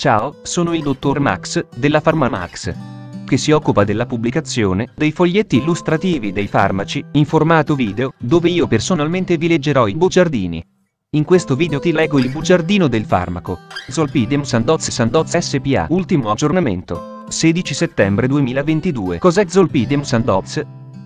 Ciao, sono il dottor Max, della PharmaMax, che si occupa della pubblicazione dei foglietti illustrativi dei farmaci, in formato video, dove io personalmente vi leggerò i bugiardini. In questo video ti leggo il bugiardino del farmaco. Zolpidem Sandoz Sandoz SPA Ultimo aggiornamento. 16 settembre 2022 Cos'è Zolpidem Sandoz?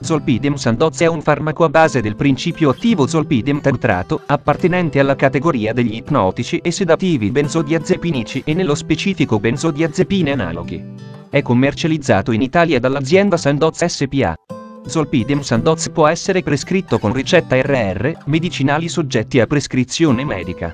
Zolpidem Sandoz è un farmaco a base del principio attivo zolpidem tartrato, appartenente alla categoria degli ipnotici e sedativi benzodiazepinici e nello specifico benzodiazepine analoghi. È commercializzato in Italia dall'azienda Sandoz SPA. Zolpidem Sandoz può essere prescritto con ricetta RR, medicinali soggetti a prescrizione medica.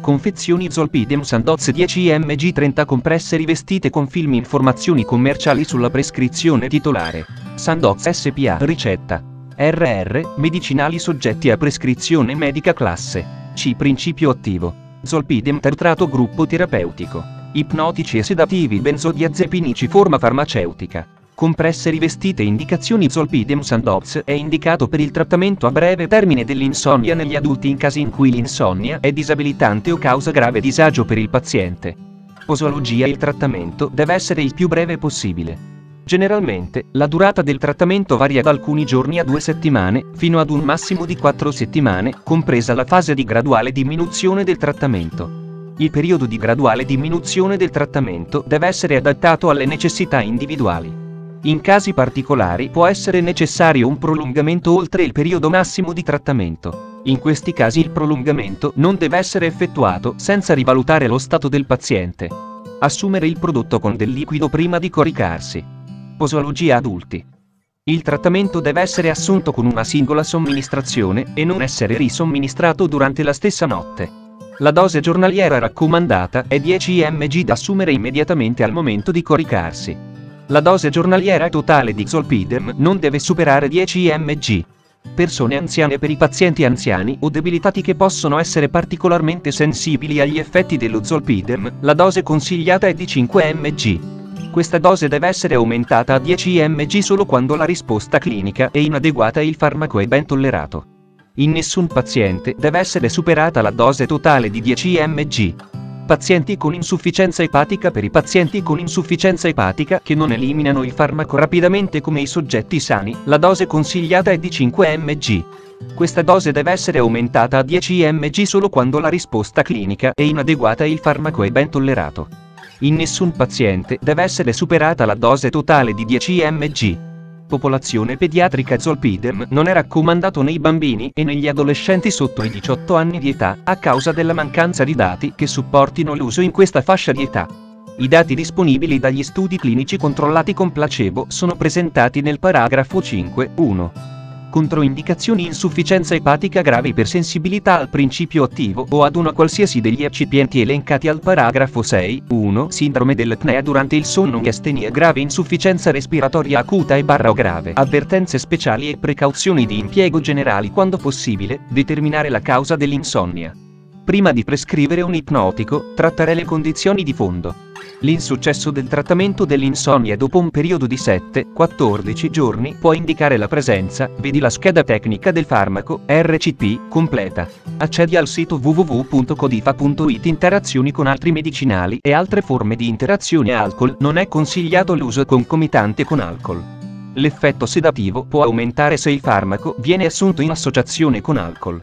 Confezioni Zolpidem Sandoz 10 mg 30 compresse rivestite con film informazioni commerciali sulla prescrizione titolare. Sandoz SPA Ricetta. RR Medicinali soggetti a prescrizione medica classe C Principio attivo. Zolpidem tartrato gruppo terapeutico. Ipnotici e sedativi benzodiazepinici forma farmaceutica. Compresse rivestite indicazioni Zolpidem Sandoz è indicato per il trattamento a breve termine dell'insonnia negli adulti in casi in cui l'insonnia è disabilitante o causa grave disagio per il paziente. Posologia Il trattamento deve essere il più breve possibile. Generalmente, la durata del trattamento varia da alcuni giorni a due settimane, fino ad un massimo di quattro settimane, compresa la fase di graduale diminuzione del trattamento. Il periodo di graduale diminuzione del trattamento deve essere adattato alle necessità individuali. In casi particolari può essere necessario un prolungamento oltre il periodo massimo di trattamento. In questi casi il prolungamento non deve essere effettuato senza rivalutare lo stato del paziente. Assumere il prodotto con del liquido prima di coricarsi. Posologia adulti. Il trattamento deve essere assunto con una singola somministrazione e non essere risomministrato durante la stessa notte. La dose giornaliera raccomandata è 10 mg da assumere immediatamente al momento di coricarsi. La dose giornaliera totale di Zolpidem non deve superare 10 mg. Persone anziane per i pazienti anziani o debilitati che possono essere particolarmente sensibili agli effetti dello Zolpidem, la dose consigliata è di 5 mg. Questa dose deve essere aumentata a 10 mg solo quando la risposta clinica è inadeguata e il farmaco è ben tollerato. In nessun paziente deve essere superata la dose totale di 10 mg. Pazienti con insufficienza epatica Per i pazienti con insufficienza epatica che non eliminano il farmaco rapidamente come i soggetti sani, la dose consigliata è di 5 mg. Questa dose deve essere aumentata a 10 mg solo quando la risposta clinica è inadeguata e il farmaco è ben tollerato. In nessun paziente deve essere superata la dose totale di 10 mg popolazione pediatrica Zolpidem non è raccomandato nei bambini e negli adolescenti sotto i 18 anni di età, a causa della mancanza di dati che supportino l'uso in questa fascia di età. I dati disponibili dagli studi clinici controllati con placebo sono presentati nel paragrafo 5.1 controindicazioni insufficienza epatica grave ipersensibilità al principio attivo o ad una qualsiasi degli eccipienti elencati al paragrafo 6, 1, sindrome dell'apnea durante il sonno astenia grave insufficienza respiratoria acuta e barra o grave, avvertenze speciali e precauzioni di impiego generali quando possibile, determinare la causa dell'insonnia. Prima di prescrivere un ipnotico, trattare le condizioni di fondo. L'insuccesso del trattamento dell'insonnia dopo un periodo di 7-14 giorni può indicare la presenza, vedi la scheda tecnica del farmaco, RCP, completa. Accedi al sito www.codifa.it Interazioni con altri medicinali e altre forme di interazione alcol non è consigliato l'uso concomitante con alcol. L'effetto sedativo può aumentare se il farmaco viene assunto in associazione con alcol.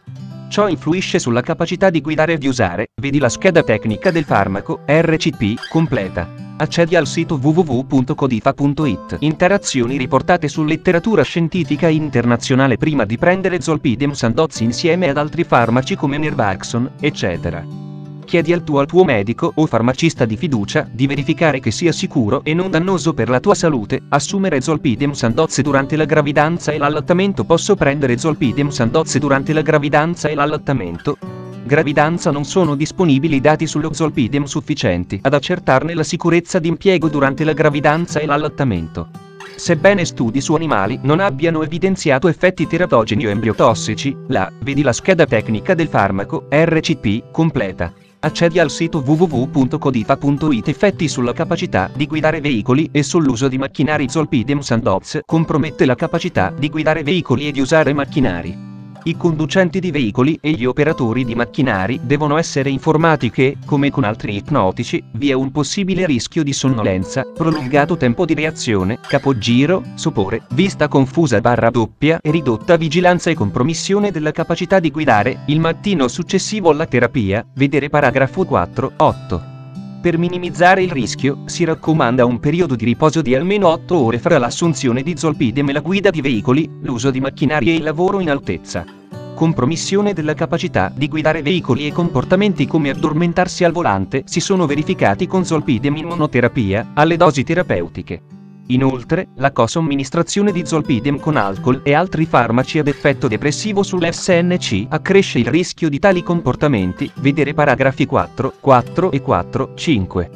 Ciò influisce sulla capacità di guidare e di usare, vedi la scheda tecnica del farmaco, RCP, completa. Accedi al sito www.codifa.it. Interazioni riportate su letteratura scientifica internazionale prima di prendere Zolpidem Sandoz insieme ad altri farmaci come Nervaxon, eccetera chiedi al tuo, al tuo medico o farmacista di fiducia di verificare che sia sicuro e non dannoso per la tua salute. Assumere Zolpidem Sandoz durante la gravidanza e l'allattamento. Posso prendere Zolpidem Sandoz durante la gravidanza e l'allattamento? gravidanza non sono disponibili dati sullo zolpidem sufficienti ad accertarne la sicurezza di impiego durante la gravidanza e l'allattamento. Sebbene studi su animali non abbiano evidenziato effetti teratogeni o embriotossici, la, vedi la scheda tecnica del farmaco, RCP, completa. Accedi al sito www.codifa.it Effetti sulla capacità di guidare veicoli e sull'uso di macchinari Zolpidem Sandoz compromette la capacità di guidare veicoli e di usare macchinari. I conducenti di veicoli e gli operatori di macchinari devono essere informati che, come con altri ipnotici, vi è un possibile rischio di sonnolenza, prolungato tempo di reazione, capogiro, sopore, vista confusa barra doppia e ridotta vigilanza e compromissione della capacità di guidare, il mattino successivo alla terapia, vedere paragrafo 4, 8. Per minimizzare il rischio, si raccomanda un periodo di riposo di almeno 8 ore fra l'assunzione di zolpidem e la guida di veicoli, l'uso di macchinari e il lavoro in altezza. Compromissione della capacità di guidare veicoli e comportamenti come addormentarsi al volante si sono verificati con zolpidem in monoterapia, alle dosi terapeutiche. Inoltre, la co-somministrazione di zolpidem con alcol e altri farmaci ad effetto depressivo sull'SNC accresce il rischio di tali comportamenti, vedere paragrafi 4, 4 e 4, 5.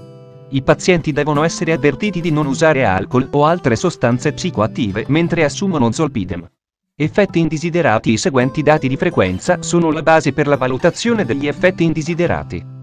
I pazienti devono essere avvertiti di non usare alcol o altre sostanze psicoattive mentre assumono zolpidem. Effetti indesiderati I seguenti dati di frequenza sono la base per la valutazione degli effetti indesiderati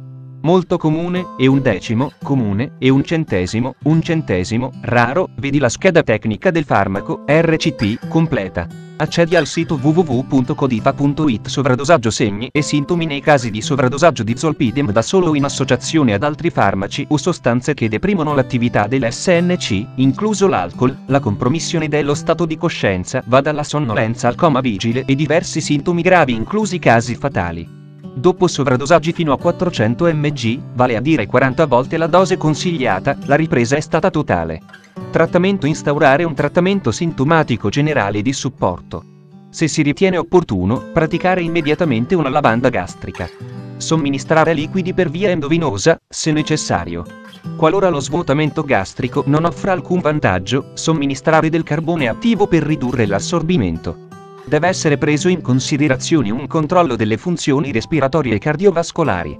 molto comune, e un decimo, comune, e un centesimo, un centesimo, raro, vedi la scheda tecnica del farmaco, RCP, completa. Accedi al sito www.codifa.it Sovradosaggio segni e sintomi nei casi di sovradosaggio di zolpidem da solo in associazione ad altri farmaci o sostanze che deprimono l'attività dell'SNC, incluso l'alcol, la compromissione dello stato di coscienza, va dalla sonnolenza al coma vigile e diversi sintomi gravi inclusi casi fatali. Dopo sovradosaggi fino a 400 mg, vale a dire 40 volte la dose consigliata, la ripresa è stata totale. Trattamento Instaurare un trattamento sintomatico generale di supporto. Se si ritiene opportuno, praticare immediatamente una lavanda gastrica. Somministrare liquidi per via endovenosa, se necessario. Qualora lo svuotamento gastrico non offra alcun vantaggio, somministrare del carbone attivo per ridurre l'assorbimento deve essere preso in considerazione un controllo delle funzioni respiratorie e cardiovascolari.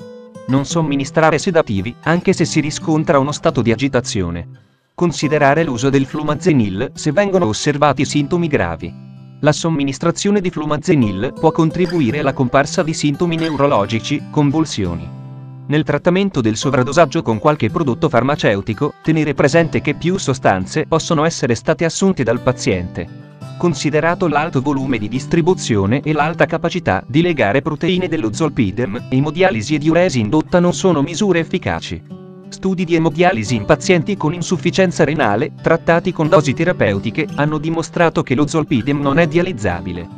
Non somministrare sedativi, anche se si riscontra uno stato di agitazione. Considerare l'uso del flumazenil se vengono osservati sintomi gravi. La somministrazione di flumazenil può contribuire alla comparsa di sintomi neurologici, convulsioni. Nel trattamento del sovradosaggio con qualche prodotto farmaceutico, tenere presente che più sostanze possono essere state assunte dal paziente considerato l'alto volume di distribuzione e l'alta capacità di legare proteine dello zolpidem, emodialisi e diuresi indotta non sono misure efficaci. Studi di emodialisi in pazienti con insufficienza renale, trattati con dosi terapeutiche, hanno dimostrato che lo zolpidem non è dializzabile.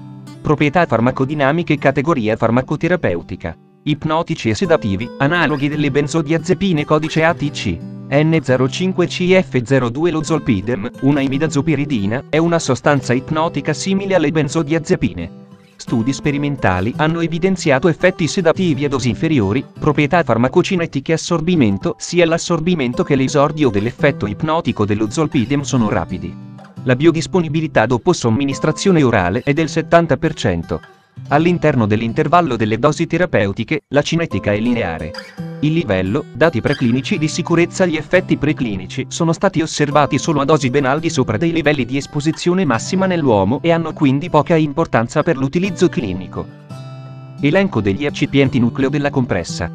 Proprietà farmacodinamiche categoria farmacoterapeutica. Ipnotici e sedativi, analoghi delle benzodiazepine codice ATC. N05CF02 Lo zolpidem, una imidazopiridina, è una sostanza ipnotica simile alle benzodiazepine. Studi sperimentali hanno evidenziato effetti sedativi a dosi inferiori, proprietà farmacocinetiche assorbimento, sia l'assorbimento che l'esordio dell'effetto ipnotico dello zolpidem sono rapidi. La biodisponibilità dopo somministrazione orale è del 70%. All'interno dell'intervallo delle dosi terapeutiche, la cinetica è lineare. Il livello, dati preclinici di sicurezza Gli effetti preclinici sono stati osservati solo a dosi ben al di sopra dei livelli di esposizione massima nell'uomo e hanno quindi poca importanza per l'utilizzo clinico. Elenco degli eccipienti nucleo della compressa.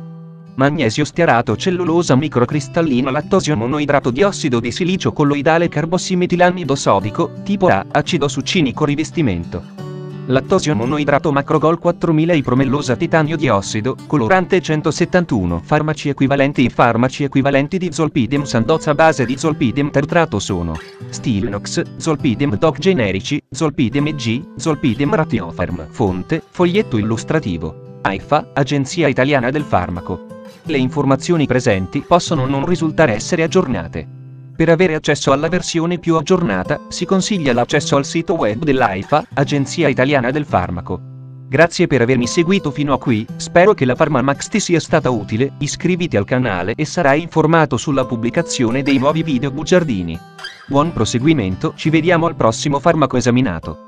Magnesio stearato cellulosa microcristallino lattosio monoidrato di ossido di silicio colloidale carbossimetilamido sodico, tipo A, acido succinico rivestimento lattosio monoidrato macrogol 4000 ipromellosa titanio diossido, colorante 171 farmaci equivalenti I farmaci equivalenti di zolpidem sandoza base di zolpidem tertrato sono Stilnox, zolpidem doc generici, zolpidem EG, zolpidem ratiofarm fonte, foglietto illustrativo AIFA, Agenzia Italiana del Farmaco le informazioni presenti possono non risultare essere aggiornate. Per avere accesso alla versione più aggiornata, si consiglia l'accesso al sito web dell'AIFA, Agenzia Italiana del Farmaco. Grazie per avermi seguito fino a qui, spero che la PharmaMax ti sia stata utile, iscriviti al canale e sarai informato sulla pubblicazione dei nuovi video bugiardini. Buon proseguimento, ci vediamo al prossimo farmaco esaminato.